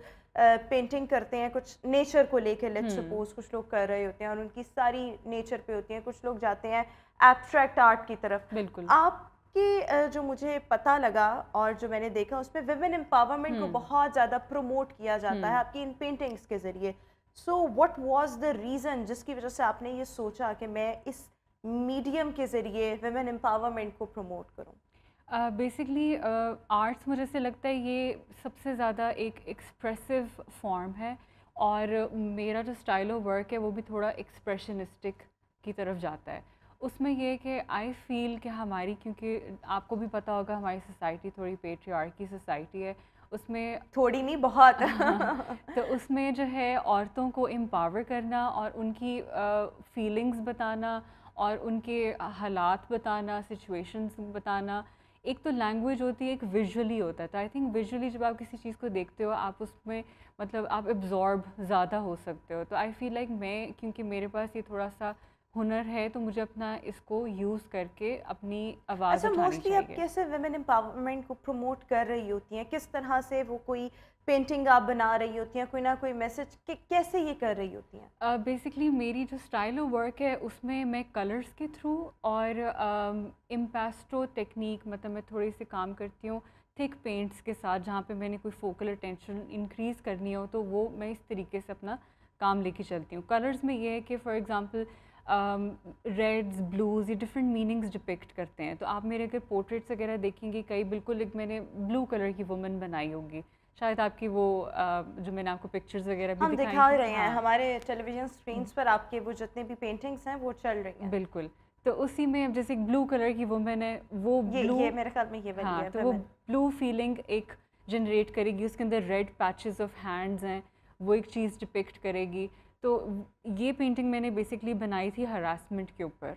पेंटिंग करते हैं कुछ नेचर को लेकर लेट्स सपोज़ कुछ लोग कर रहे होते हैं और उनकी सारी नेचर पे होती हैं। कुछ लोग जाते हैं एब्स्ट्रैक्ट आर्ट की तरफ़। बिल्कुल। आप कि जो मुझे पता लगा और जो मैंने देखा उसमें विमेन एम्पावरमेंट को हम्म। बहुत ज़्यादा प्रमोट किया जाता है आपकी इन पेंटिंग्स के ज़रिए। So what was the reason जिसकी वजह से आपने ये सोचा कि मैं इस मीडियम के ज़रिए वेमेन एम्पावरमेंट को प्रमोट करूँ? बेसिकली आर्ट्स मुझे से लगता है ये सबसे ज़्यादा एक एक्सप्रेसिव फॉर्म है और मेरा जो स्टाइल ऑफ़ वर्क है वो भी थोड़ा एक्सप्रेशनिस्टिक की तरफ़ जाता है। उसमें ये है कि आई फील कि हमारी, क्योंकि आपको भी पता होगा हमारी सोसाइटी थोड़ी पेट्रियार की सोसाइटी है उसमें थोड़ी नहीं बहुत। तो उसमें जो है औरतों को एम्पावर करना और उनकी फीलिंग्स बताना और उनके हालात बताना सिचुएशंस बताना। एक तो लैंग्वेज होती है एक विजुअली होता है। तो आई थिंक विजुअली जब आप किसी चीज़ को देखते हो आप उसमें मतलब आप एब्जॉर्ब ज़्यादा हो सकते हो। तो आई फील लाइक मैं क्योंकि मेरे पास ये थोड़ा सा हुनर है तो मुझे अपना इसको यूज़ करके अपनी आवाज़ अच्छा मोस्टली आप कैसे वेमेन एम्पावरमेंट को प्रमोट कर रही होती हैं? किस तरह से वो कोई पेंटिंग आप बना रही होती हैं? कोई ना कोई मैसेज कैसे ये कर रही होती हैं? बेसिकली uh, मेरी जो स्टाइल ऑफ़ वर्क है उसमें मैं कलर्स के थ्रू और इम्पेस्टो um, टेक्निक मतलब मैं थोड़ी सी काम करती हूँ थिक पेंट्स के साथ जहाँ पे मैंने कोई फोकल अटेंशन इंक्रीज़ करनी हो तो वो मैं इस तरीके से अपना काम लेके चलती हूँ। कलर्स में ये है कि for example reds um, blues ये डिफरेंट मीनिंग्स डिपिक्ट करते हैं। तो आप मेरे अगर पोर्ट्रेट्स वगैरह देखेंगे कई बिल्कुल एक मैंने ब्लू कलर की वुमन बनाई होगी। शायद आपकी वो uh, जो मैंने आपको पिक्चर्स वगैरह भी हम दिखा रहे हैं हाँ। हमारे टेलीविज़न स्क्रीन पर आपके वो जितने भी पेंटिंग्स हैं वो चल रही हैं। बिल्कुल। तो उसी में अब जैसे एक ब्लू कलर की वुमेन है वो ये, ब्लू ये, मेरे ख्याल में ये हाँ, है तो वो ब्लू फीलिंग एक जनरेट करेगी उसके अंदर रेड पैचेस ऑफ़ हैंड्स हैं वो एक चीज़ डिपिक्ट करेगी। तो ये पेंटिंग मैंने बेसिकली बनाई थी हरासमेंट के ऊपर।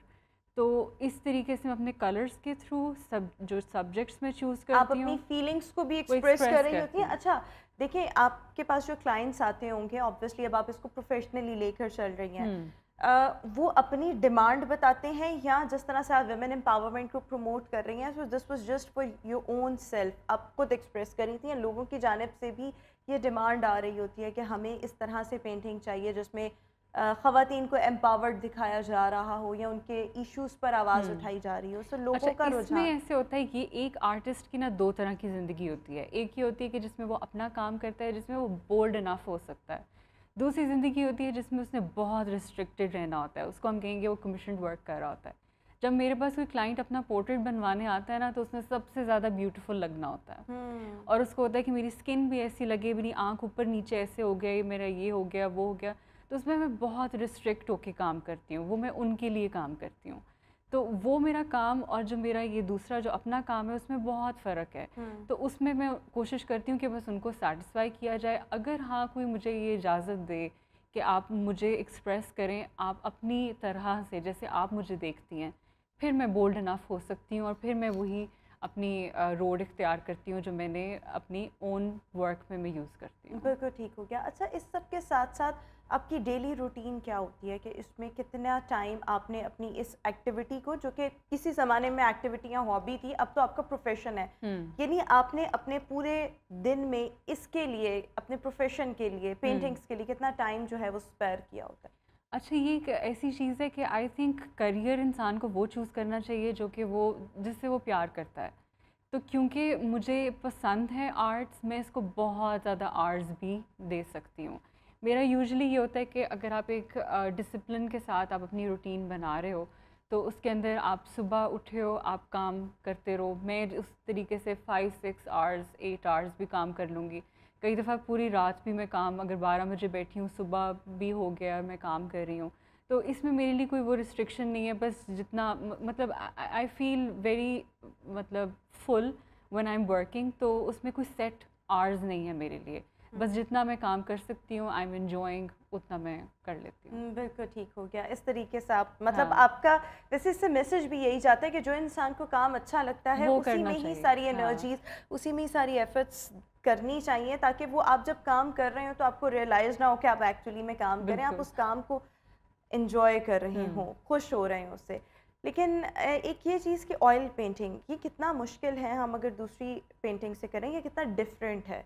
तो इस तरीके से मैं अपने कलर्स के थ्रू सब जो सब्जेक्ट्स में चूज़ करती आप अपनी फीलिंग्स को भी एक्सप्रेस कर रही होती हैं। अच्छा देखिए आपके पास जो क्लाइंट्स आते होंगे ऑब्वियसली अब आप इसको प्रोफेशनली लेकर चल रही हैं। हम्म। वो अपनी डिमांड बताते हैं या जिस तरह से आप वेमेन एम्पावरमेंट को प्रमोट कर रही हैं so this was just for your own self आप खुद एक्सप्रेस कर रही थी लोगों की जानब से भी ये डिमांड आ रही होती है कि हमें इस तरह से पेंटिंग चाहिए जिसमें ख़वान को एम्पावर्ड दिखाया जा रहा हो या उनके इश्यूज़ पर आवाज़ हम्म। उठाई जा रही हो। सो लोगों अच्छा, का रुझान। ऐसे होता है कि एक आर्टिस्ट की ना दो तरह की ज़िंदगी होती है। एक ही होती है कि जिसमें वो अपना काम करता है जिसमें वो बोल्ड इनफ हो सकता है। दूसरी ज़िंदगी होती है जिसमें उसने बहुत रिस्ट्रिक्टेड रहना होता है। उसको हम कहेंगे वो कमीशन वर्क कर रहा होता है। जब मेरे पास कोई क्लाइंट अपना पोर्ट्रेट बनवाने आता है ना तो उसमें सबसे ज़्यादा ब्यूटीफुल लगना होता है। hmm. और उसको होता है कि मेरी स्किन भी ऐसी लगे मेरी आँख ऊपर नीचे ऐसे हो गया मेरा ये हो गया वो हो गया। तो उसमें मैं बहुत रिस्ट्रिक्ट होकर काम करती हूँ वो मैं उनके लिए काम करती हूँ। तो वो मेरा काम और जो मेरा ये दूसरा जो अपना काम है उसमें बहुत फ़र्क है। hmm. तो उसमें मैं कोशिश करती हूँ कि बस उनको सेटिस्फाई किया जाए। अगर हाँ कोई मुझे ये इजाज़त दे कि आप मुझे एक्सप्रेस करें आप अपनी तरह से जैसे आप मुझे देखती हैं फिर मैं बोल्ड इनफ हो सकती हूँ और फिर मैं वही अपनी रोड इख्तियार करती हूँ जो मैंने अपनी ओन वर्क में मैं यूज़ करती हूँ बिल्कुल ठीक हो गया अच्छा इस सब के साथ साथ आपकी डेली रूटीन क्या होती है कि इसमें कितना टाइम आपने अपनी इस एक्टिविटी को जो कि किसी ज़माने में एक्टिविटी या हॉबी थी अब तो आपका प्रोफेशन है हम्म। यानी आपने अपने पूरे दिन में इसके लिए अपने प्रोफेशन के लिए पेंटिंग्स हम्म। के लिए कितना टाइम जो है वो स्पेयर किया होता है अच्छा ये एक ऐसी चीज़ है कि आई थिंक करियर इंसान को वो चूज़ करना चाहिए जो कि वो, जिससे वो प्यार करता है। तो क्योंकि मुझे पसंद है आर्ट्स मैं इसको बहुत ज़्यादा आर्ट्स भी दे सकती हूँ। मेरा यूजली ये होता है कि अगर आप एक डिसिप्लिन के साथ आप अपनी रूटीन बना रहे हो तो उसके अंदर आप सुबह उठे हो, आप काम करते रहो। मैं उस तरीके से five six hours eight hours भी काम कर लूँगी। कई दफ़ा पूरी रात भी मैं काम अगर बारह बजे बैठी हूँ सुबह भी हो गया मैं काम कर रही हूँ। तो इसमें मेरे लिए कोई वो रिस्ट्रिक्शन नहीं है बस जितना मतलब आई फील वेरी मतलब full one I am working तो उसमें कोई सेट आवर्स नहीं है मेरे लिए। बस जितना मैं काम कर सकती हूँ आई एम इन्जॉइंग उतना मैं कर लेती हूँ। हम्म, बिल्कुल ठीक हो गया इस तरीके से आप मतलब हाँ। आपका वैसे इससे मैसेज भी यही जाता है कि जो इंसान को काम अच्छा लगता है वो उसी करना में ही सारी हाँ। एनर्जीज उसी में ही सारी एफर्ट्स करनी चाहिए ताकि वो आप जब काम कर रहे हो तो आपको रियलाइज़ ना हो कि आप एक्चुअली में काम करें आप उस काम को इंजॉय कर रहे हम्म। हो खुश हो रहे हो उससे। लेकिन एक ये चीज़ कि ऑयल पेंटिंग ये कितना मुश्किल है हम अगर दूसरी पेंटिंग से करें ये कितना डिफरेंट है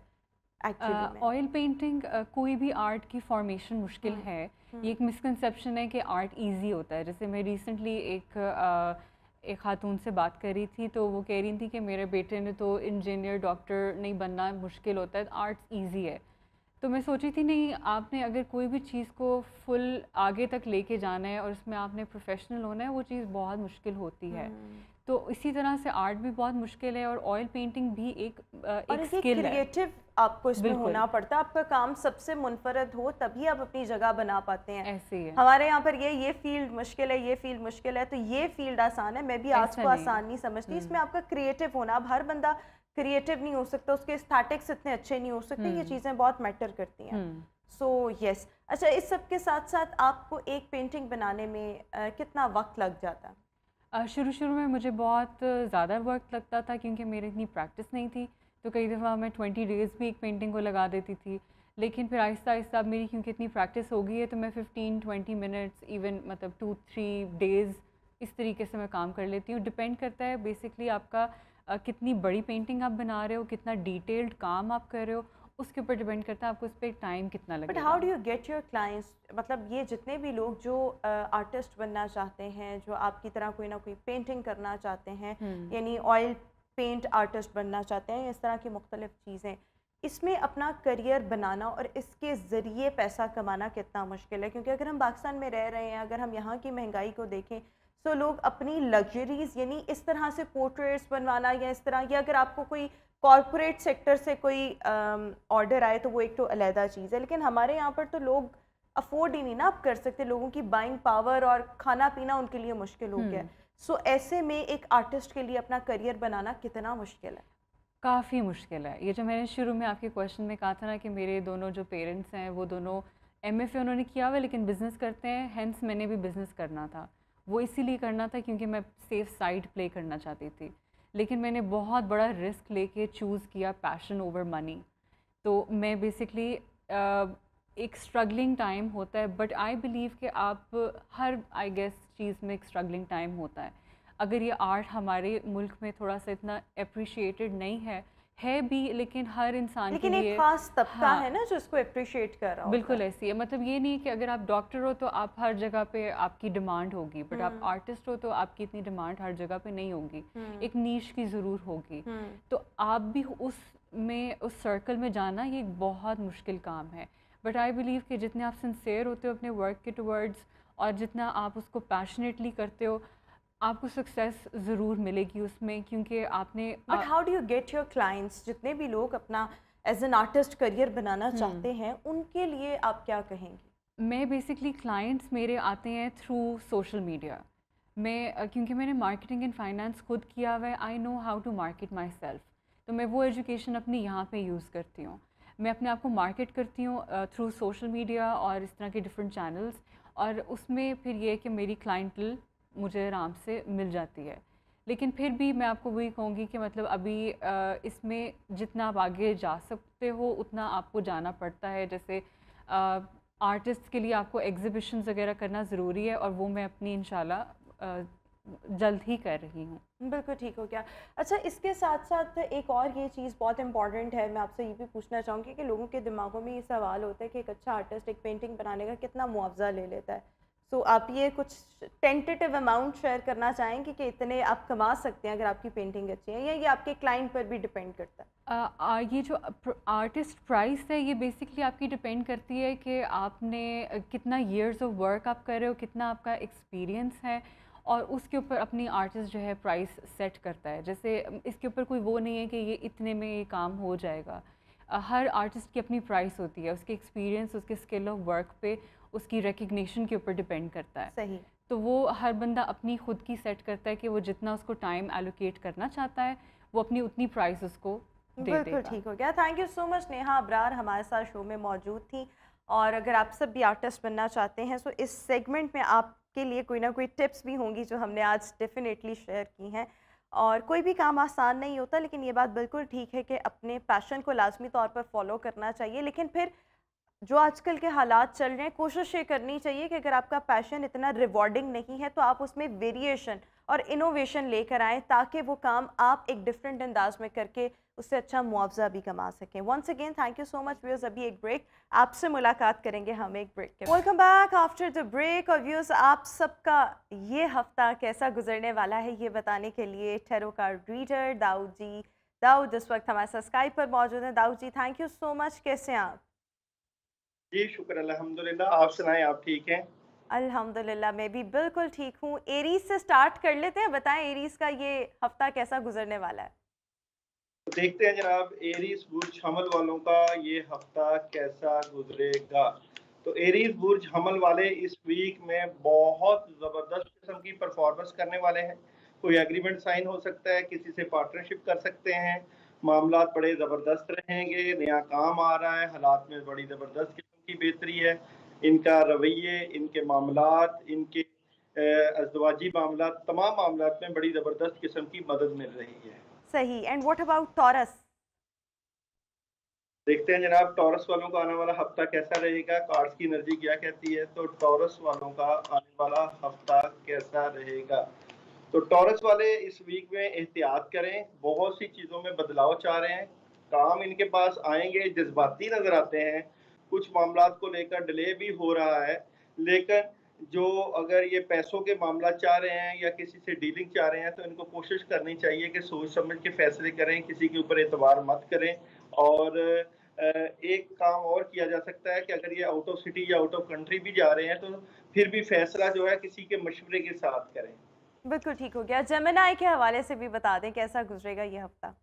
ऑयल पेंटिंग कोई भी आर्ट की फॉर्मेशन मुश्किल हम्म, है। हम्म। ये एक मिसकंसेप्शन है कि आर्ट इजी होता है। जैसे मैं रिसेंटली एक अ, एक खातून से बात कर रही थी तो वो कह रही थी कि मेरे बेटे ने तो इंजीनियर, डॉक्टर नहीं बनना मुश्किल होता है, आर्ट्स ईजी है तो मैं सोची थी, नहीं, आपने अगर कोई भी चीज़ को फुल आगे तक लेके जाना है और उसमें आपने प्रोफेशनल होना है, वो चीज़ बहुत मुश्किल होती है हम्म। तो इसी तरह से आर्ट भी बहुत मुश्किल है और ऑयल पेंटिंग भी एक एक स्किल क्रिएटिव आपको इसमें होना पड़ता है। आपका काम सबसे मुनफरद हो तभी आप अपनी जगह बना पाते हैं। ऐसे ही हमारे यहाँ पर ये ये फ़ील्ड मुश्किल है ये फ़ील्ड मुश्किल है तो ये फ़ील्ड आसान है मैं भी आज को आसान नहीं समझती। हम्म। इसमें आपका क्रिएटिव होना अब हर बंदा क्रिएटिव नहीं हो सकता उसके स्टैटिक्स इतने अच्छे नहीं हो सकते ये हम्म। चीज़ें बहुत मैटर करती हैं। हम्म। सो यस अच्छा इस सब के साथ साथ आपको एक पेंटिंग बनाने में अ, कितना वक्त लग जाता? है शुरू शुरू में मुझे बहुत ज़्यादा वक्त लगता था क्योंकि मेरी इतनी प्रैक्टिस नहीं थी। तो कई दफ़ा मैं ट्वेंटी डेज़ भी एक पेंटिंग को लगा देती थी। लेकिन फिर आहिस्ता आहिस्ता मेरी क्योंकि इतनी प्रैक्टिस हो गई है तो मैं फिफ्टीन ट्वेंटी मिनट्स इवन मतलब टू थ्री डेज़ इस तरीके से मैं काम कर लेती हूँ। डिपेंड करता है बेसिकली आपका कितनी बड़ी पेंटिंग आप बना रहे हो, कितना डिटेल्ड काम आप कर रहे हो उसके ऊपर डिपेंड करता है आपको उस पर टाइम कितना बट लगेगा how do you get your clients मतलब ये जितने भी लोग जो आर्टिस्ट बनना चाहते हैं जो आपकी तरह कोई ना कोई पेंटिंग करना चाहते हैं हम्म। यानी ऑयल पेंट आर्टिस्ट बनना चाहते हैं इस तरह की मुख्तलिफ़ चीज़ें इसमें अपना करियर बनाना और इसके ज़रिए पैसा कमाना कितना मुश्किल है? क्योंकि अगर हम पाकिस्तान में रह रहे हैं अगर हम यहाँ की महँगाई को देखें तो लोग अपनी लग्जरीज यानी इस तरह से पोर्ट्रेट्स बनवाना या इस तरह या अगर आपको कोई कॉरपोरेट सेक्टर से कोई ऑर्डर आए तो वो एक तो अलहदा चीज़ है। लेकिन हमारे यहाँ पर तो लोग अफोर्ड ही नहीं ना आप कर सकते। लोगों की बाइंग पावर और खाना पीना उनके लिए मुश्किल हो गया हम्म। सो ऐसे में एक आर्टिस्ट के लिए अपना करियर बनाना कितना मुश्किल है? काफ़ी मुश्किल है। ये जो मैंने शुरू में आपके क्वेश्चन में कहा था ना कि मेरे दोनों जो पेरेंट्स हैं वो दोनों एम एफ़ उन्होंने किया हुआ है लेकिन बिज़नेस करते हैं हेंस मैंने भी बिज़नेस करना था। वो इसीलिए करना था क्योंकि मैं सेफ़ साइड प्ले करना चाहती थी। लेकिन मैंने बहुत बड़ा रिस्क लेके चूज़ किया पैशन ओवर मनी तो मैं बेसिकली एक स्ट्रगलिंग टाइम होता है बट आई बिलीव कि आप हर आई गेस चीज़ में एक स्ट्रगलिंग टाइम होता है। अगर ये आर्ट हमारे मुल्क में थोड़ा सा इतना अप्रिशिएटेड नहीं है है भी लेकिन हर इंसान लेकिन के एक लिए खास तबका हाँ। है ना जो इसको अप्रिशिएट कर रहा बिल्कुल ऐसी है। मतलब ये नहीं है कि अगर आप डॉक्टर हो तो आप हर जगह पे आपकी डिमांड होगी बट आप हम्म। आर्टिस्ट हो तो आपकी इतनी डिमांड हर जगह पे नहीं होगी। हम्म, एक नीश की ज़रूर होगी। हम्म, तो आप भी उस में उस सर्कल में जाना ये एक बहुत मुश्किल काम है। बट आई बिलीव कि जितने आप सिंसेयर होते हो अपने वर्क के टवर्ड्स और जितना आप उसको पैशनेटली करते हो आपको सक्सेस ज़रूर मिलेगी उसमें क्योंकि आपने but how do you get your clients जितने भी लोग अपना एज एन आर्टिस्ट करियर बनाना हम्म। चाहते हैं उनके लिए आप क्या कहेंगे? मैं बेसिकली क्लाइंट्स मेरे आते हैं थ्रू सोशल मीडिया मैं क्योंकि मैंने मार्केटिंग एंड फाइनेंस खुद किया हुआ है I know how to market myself तो मैं वो एजुकेशन अपनी यहाँ पे यूज़ करती हूँ। मैं अपने आप को मार्केट करती हूँ थ्रू सोशल मीडिया और इस तरह के डिफरेंट चैनल्स और उसमें फिर ये कि मेरी क्लाइंटल मुझे आराम से मिल जाती है। लेकिन फिर भी मैं आपको वही कहूँगी कि मतलब अभी इसमें जितना आप आगे जा सकते हो, उतना आपको जाना पड़ता है। जैसे आर्टिस्ट के लिए आपको एग्जिबिशंस वगैरह करना ज़रूरी है और वो मैं अपनी इंशाल्लाह जल्द ही कर रही हूँ। बिल्कुल ठीक हो गया। अच्छा इसके साथ साथ एक और ये चीज़ बहुत इंपॉर्टेंट है। मैं आपसे ये भी पूछना चाहूँगी कि लोगों के दिमागों में ये सवाल होता है कि एक अच्छा आर्टिस्ट एक पेंटिंग बनाने का कितना मुआवजा ले लेता है। सो आप ये कुछ टेंटेटिव अमाउंट शेयर करना चाहेंगे कि इतने आप कमा सकते हैं अगर आपकी पेंटिंग अच्छी है या ये आपके क्लाइंट पर भी डिपेंड करता है? आ, ये जो आर्टिस्ट प्राइस है ये बेसिकली आपकी डिपेंड करती है कि आपने कितना इयर्स ऑफ़ वर्क आप कर रहे हो कितना आपका एक्सपीरियंस है और उसके ऊपर अपनी आर्टिस्ट जो है प्राइस सेट करता है। जैसे इसके ऊपर कोई वो नहीं है कि ये इतने में ये काम हो जाएगा। हर आर्टिस्ट की अपनी प्राइस होती है उसके एक्सपीरियंस उसके स्किल ऑफ़ वर्क पे उसकी रिकग्निशन के ऊपर डिपेंड करता है। सही। तो वो हर बंदा अपनी खुद की सेट करता है कि वो जितना उसको टाइम एलोकेट करना चाहता है वो अपनी उतनी प्राइस उसको बिल्कुल ठीक हो गया। Thank you so much Neha Abrar हमारे साथ शो में मौजूद थी। और अगर आप सब भी आर्टिस्ट बनना चाहते हैं तो इस सेगमेंट में आपके लिए कोई ना कोई टिप्स भी होंगी जो हमने आज डेफिनेटली शेयर की हैं। और कोई भी काम आसान नहीं होता लेकिन ये बात बिल्कुल ठीक है कि अपने पैशन को लाजमी तौर पर फॉलो करना चाहिए। लेकिन फिर जो आजकल के हालात चल रहे हैं, कोशिश ये करनी चाहिए कि अगर आपका पैशन इतना रिवॉर्डिंग नहीं है तो आप उसमें वेरिएशन और इनोवेशन लेकर आएँ, ताकि वो काम आप एक डिफरेंट अंदाज में करके उससे अच्छा मुआवजा भी कमा सकें। Once again thank you so much views अभी एक ब्रेक आपसे मुलाकात करेंगे हम एक ब्रेक के welcome back after the break और व्यूज़ आप सबका ये हफ़्ता कैसा गुजरने वाला है, ये बताने के लिए ठेरो का रीडर दाऊद जी। दाऊद, इस वक्त हमारे साथ स्काइप पर मौजूद हैं। Dawood ji thank you so much कैसे आप? जी शुक्र अल्हम्दुलिल्लाह। आप सुनाएँ आप ठीक हैं? अल्हम्दुलिल्लाह मैं भी बिल्कुल ठीक हूँ। एरीज से स्टार्ट कर लेते हैं। बताएँ एरीज का ये हफ़्ता कैसा गुजरने वाला है? तो देखते हैं जनाब एरीज बुर्ज हमल वालों का ये हफ़्ता कैसा गुजरेगा? तो एरीज बुर्ज हमल वाले इस वीक में बहुत ज़बरदस्त किस्म की परफॉर्मेंस करने वाले हैं। कोई एग्रीमेंट साइन हो सकता है किसी से पार्टनरशिप कर सकते हैं। मामला बड़े ज़बरदस्त रहेंगे नया काम आ रहा है हालात में बड़ी ज़बरदस्त की बेहतरी है इनका रवैये इनके मामलात इनके अजवाजी मामला तमाम मामला में बड़ी ज़बरदस्त किस्म की मदद मिल रही है। सही। एंड व्हाट अबाउट टॉरस देखते हैं जनाब टॉरस वालों का आने वाला हफ़्ता कैसा रहेगा? कार्ड्स की एनर्जी क्या कहती है? तो टॉरस वालों का आने वाला हफ़्ता कैसा रहेगा? तो टॉरस वाले इस वीक में एहतियात करें बहुत सी चीज़ों में बदलाव चाह रहे हैं। काम इनके पास आएँगे जज्बाती नज़र आते हैं। कुछ मामला को लेकर डिले भी हो रहा है। लेकिन जो अगर ये पैसों के मामला चाह रहे हैं या किसी से डीलिंग चाह रहे हैं तो इनको कोशिश करनी चाहिए कि सोच समझ के फैसले करें, किसी के ऊपर एतवार मत करें। और एक काम और किया जा सकता है कि अगर ये आउट ऑफ़ सिटी या आउट ऑफ़ कंट्री भी जा रहे हैं तो फिर भी फैसला जो है किसी के मशवरे के साथ करें। बिल्कुल ठीक हो गया। जमेनाई के हवाले से भी बता दें कैसा गुजरेगा ये हफ़्ता।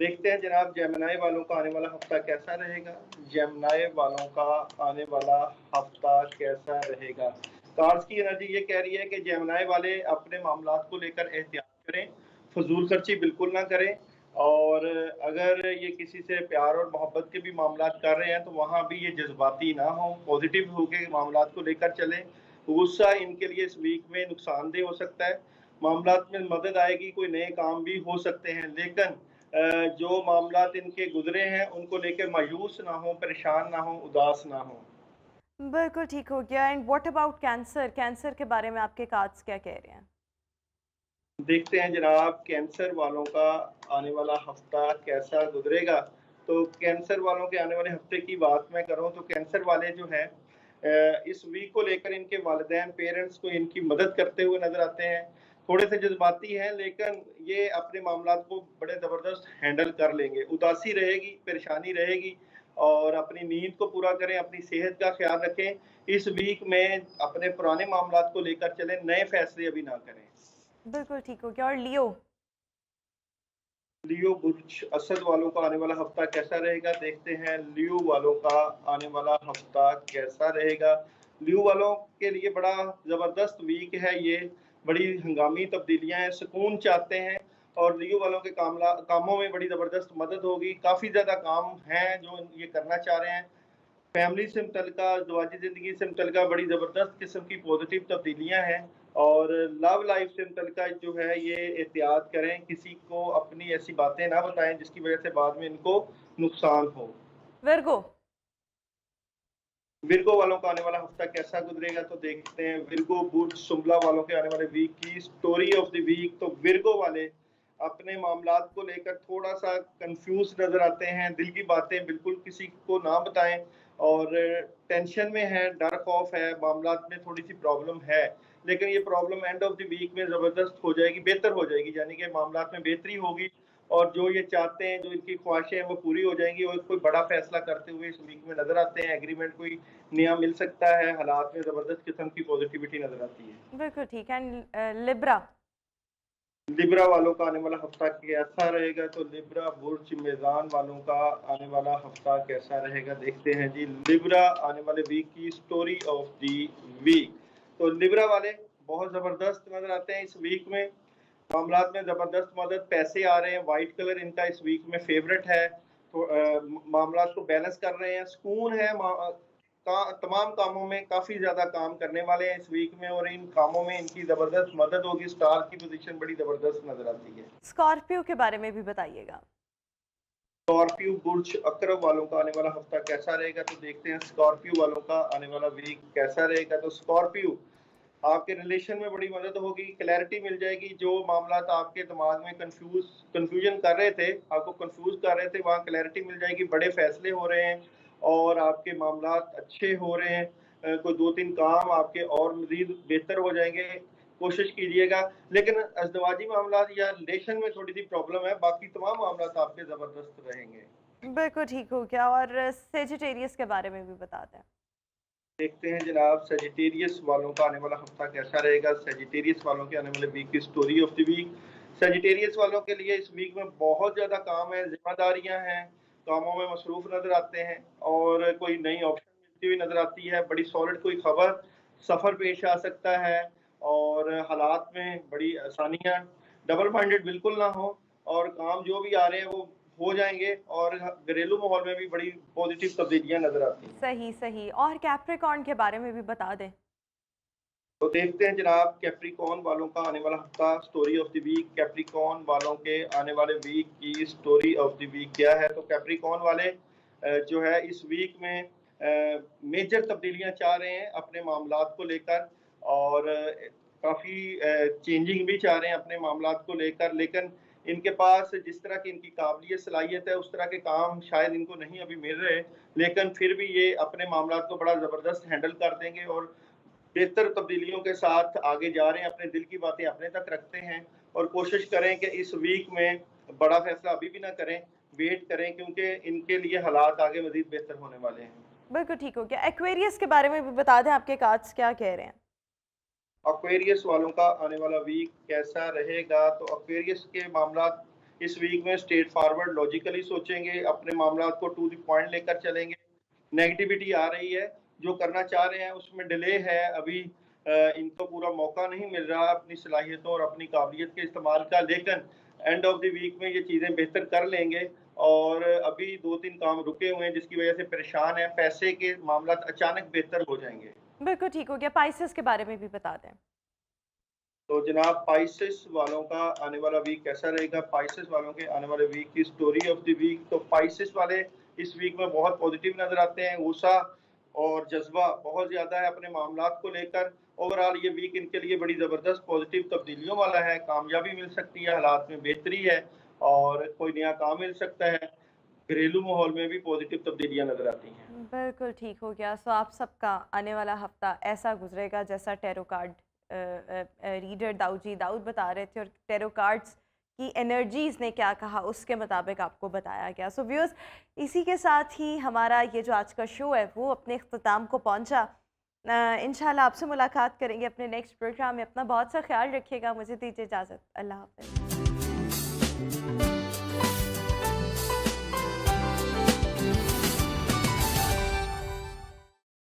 देखते हैं जनाब जमनाए वालों का आने वाला हफ़्ता कैसा रहेगा? जमनाए वालों का आने वाला हफ़्ता कैसा रहेगा? कार्स की एनर्जी ये कह रही है कि जमनाए वाले अपने मामला को लेकर एहतियात करें, फजूल खर्ची बिल्कुल ना करें और अगर ये किसी से प्यार और मोहब्बत के भी मामला कर रहे हैं तो वहाँ भी ये जज्बाती ना हो पॉजिटिव होकर मामला को लेकर चलें। गुस्सा इनके लिए इस वीक में नुकसानदेह हो सकता है। मामला में मदद आएगी, कोई नए काम भी हो सकते हैं, लेकिन जो मामला इनके गुजरे हैं उनको लेकर मायूस ना हो परेशान ना हो उदास ना हो। बिल्कुल ठीक हो गया। And what about cancer cancer के बारे में आपके कार्ड्स क्या कह रहे हैं? देखते हैं जनाब कैंसर वालों का आने वाला हफ़्ता कैसा गुजरेगा? तो कैंसर वालों के आने वाले हफ़्ते की बात मैं करूँ तो कैंसर वाले जो है इस वीक को लेकर इनके वालदेन पेरेंट्स को इनकी मदद करते हुए नज़र आते हैं। थोड़े से जज्बाती हैं लेकिन ये अपने मामला को बड़े ज़बरदस्त हैंडल कर लेंगे। उदासी रहेगी परेशानी रहेगी और अपनी नींद को पूरा करें अपनी सेहत का ख्याल रखें। इस वीक में अपने पुराने मामला को लेकर चलें नए फैसले अभी ना करें। बिल्कुल ठीक हो गया। और लियो? लियो बुर्ज असद वालों का आने वाला हफ़्ता कैसा रहेगा? देखते हैं लियो वालों का आने वाला हफ़्ता कैसा रहेगा? लियो वालों के लिए बड़ा ज़बरदस्त वीक है ये। बड़ी हंगामी तब्दीलियाँ हैं, सुकून चाहते हैं और लियो वालों के कामला, कामों में बड़ी ज़बरदस्त मदद होगी। काफ़ी ज़्यादा काम हैं जो ये करना चाह रहे हैं। फैमिली से मुतलका, दवाजी ज़िंदगी से मुतलका बड़ी ज़बरदस्त किस्म की पॉजिटिव तब्दीलियाँ हैं और लव लाइफ से मुतलका जो है ये एहतियात करें। किसी को अपनी ऐसी बातें ना बताएँ जिसकी वजह से बाद में इनको नुकसान हो। वर्गो विरगो वालों का आने वाला हफ़्ता कैसा गुजरेगा तो देखते हैं। विरगो, बुर्ज सुमला वालों के आने वाले वीक की स्टोरी ऑफ़ द वीक तो विरगो वाले अपने मामला को लेकर थोड़ा सा कंफ्यूज नज़र आते हैं। दिल की बातें बिल्कुल किसी को ना बताएँ और टेंशन में है डर खौफ है मामला में थोड़ी सी प्रॉब्लम है। लेकिन ये problem end of the week में ज़बरदस्त हो जाएगी, बेहतर हो जाएगी, यानी कि मामला में बेहतरी होगी। और जो ये चाहते हैं जो इनकी ख्वाहिशें हैं वो पूरी हो जाएँगी। और कोई बड़ा फैसला करते हुए इस वीक में नज़र आते हैं। एग्रीमेंट कोई नया मिल सकता है हालात में ज़बरदस्त किस्म की पॉजिटिविटी नज़र आती है। बिल्कुल ठीक है। लिब्रा लिब्रा वालों का आने वाला हफ़्ता कैसा रहेगा? तो लिब्रा बुर्ज मेजान वालों का आने वाला हफ़्ता कैसा रहेगा? देखते हैं जी। लिब्रा आने वाले वीक की स्टोरी ऑफ़ दी वीक तो लिब्रा वाले बहुत ज़बरदस्त नज़र आते हैं इस वीक में। मामला में ज़बरदस्त मदद पैसे आ रहे हैं वाइट कलर इनका इस वीक में फेवरेट है। तो मामला को बैलेंस कर रहे हैं। सुकून है का, तमाम कामों में काफ़ी ज़्यादा काम करने वाले हैं इस वीक में और इन कामों में इनकी ज़बरदस्त मदद होगी। स्टार की पोजीशन बड़ी ज़बरदस्त नज़र आती है। स्कॉर्पियो के बारे में भी बताइएगा। स्कॉर्पियो बुर्ज अक्रब वालों का आने वाला हफ़्ता कैसा रहेगा? तो देखते हैं स्कॉर्पियो वालों का आने वाला वीक कैसा रहेगा। तो स्कॉर्पियो आपके रिलेशन में बड़ी मदद होगी क्लैरिटी मिल जाएगी, जो मामला आपके दिमाग में कंफ्यूज कंफ्यूजन कर रहे थे, आपको कंफ्यूज कर रहे थे, वहाँ क्लैरिटी मिल जाएगी, बड़े फैसले हो रहे हैं और आपके मामला अच्छे हो रहे हैं। कोई दो तीन काम आपके और मजीद बेहतर हो जाएँगे, कोशिश कीजिएगा। लेकिन अजदवाजी मामला या रिलेशन में थोड़ी सी प्रॉब्लम है, बाकी तमाम मामला आपके ज़बरदस्त रहेंगे। बिल्कुल ठीक हो गया और सेजिटेरियस के बारे में भी बताते हैं देखते हैं जनाब सेजिटेरियस वालों का आने वाला हफ़्ता कैसा रहेगा? सेजिटेरियस वालों के आने वाले वीक की story of the week Sagittarius वालों के लिए इस वीक में बहुत ज़्यादा काम है, जिम्मेदारियाँ हैं, कामों में मसरूफ नज़र आते हैं और कोई नई ऑप्शन मिलती हुई नज़र आती है। बड़ी सॉलिड कोई खबर, सफ़र पेश आ सकता है और हालात में बड़ी आसानियाँ डबल माइंडेड बिल्कुल ना हो और काम जो भी आ रहे हैं वो हो जाएँगे और घरेलू माहौल में भी बड़ी पॉजिटिव तब्दीलियाँ नज़र आती हैं। सही सही। और कैप्रिकॉन के बारे में भी बता दें। तो देखते हैं जनाब कैप्रिकॉन वालों का आने वाला हफ़्ता story of the week Capricorn वालों के आने वाले वीक की स्टोरी ऑफ़ द वीक क्या है? तो कैप्रिकॉन वाले जो है इस वीक में मेजर तब्दीलियाँ चाह रहे हैं अपने मामला को लेकर और काफ़ी चेंजिंग भी चाह रहे हैं अपने मामला को लेकर। लेकिन इनके पास जिस तरह की इनकी काबिलियत, सलाहियत है, उस तरह के काम शायद इनको नहीं अभी मिल रहे लेकिन फिर भी ये अपने मामला को बड़ा ज़बरदस्त हैंडल कर देंगे और बेहतर तब्दीलियों के साथ आगे जा रहे हैं, अपने दिल की बातें अपने तक रखते हैं और कोशिश करें कि इस वीक में बड़ा फैसला अभी भी ना करें वेट करें, क्योंकि इनके लिए हालात आगे मजीद बेहतर होने वाले हैं। बिल्कुल ठीक हो गया। एक्वेरियस के बारे में भी बता दें, आपके कार्ड्स क्या कह रहे हैं? एक्वेरियस वालों का आने वाला वीक कैसा रहेगा? तो अक्वेरियस के मामला इस वीक में स्ट्रेट फॉरवर्ड लॉजिकली सोचेंगे, अपने मामला को टू पॉइंट लेकर चलेंगे। नेगेटिविटी आ रही है, जो करना चाह रहे हैं, उसमें डिले है। अभी इनको पूरा मौका नहीं मिल रहा अपनी सलाहियतों और अपनी काबिलियत के इस्तेमाल का, लेकिन एंड ऑफ़ द वीक में ये चीज़ें बेहतर कर लेंगे। और अभी दो तीन काम रुके हुए हैं, जिसकी वजह से परेशान है। पैसे के मामला अचानक बेहतर हो जाएँगे। बिल्कुल ठीक हो गया पाइसिस के बारे में भी बता दें। तो जनाब पाइसिस वालों का आने वाला वीक कैसा रहेगा? पाइसिस वालों के आने वाले वीक की स्टोरी ऑफ़ द वीक तो पाइसिस वाले इस वीक में बहुत पॉजिटिव नज़र आते हैं गुस्सा और जज्बा बहुत ज़्यादा है अपने मामला को लेकर। ओवरऑल ये वीक इनके लिए बड़ी ज़बरदस्त पॉजिटिव तब्दीलियों वाला है, कामयाबी मिल सकती है, हालात में बेहतरी है और कोई नया काम मिल सकता है। घरेलू माहौल में भी पॉजिटिव तब्दीलियाँ नज़र आती हैं। बिल्कुल ठीक हो गया। सो आप सबका आने वाला हफ़्ता ऐसा गुजरेगा जैसा tarot card reader Dawood ji Dawood बता रहे थे और टेरो कार्ड्स की एनर्जीज़ ने क्या कहा उसके मुताबिक आपको बताया गया। सो so, व्यूज़ इसी के साथ ही हमारा ये जो आज का शो है वो अपने अख्ताम को पहुँचा। इन आपसे मुलाकात करेंगे अपने नेक्स्ट प्रोग्राम में। अपना बहुत सा ख्याल रखिएगा। मुझे दीजिए इजाज़त। अल्लाह हाफ़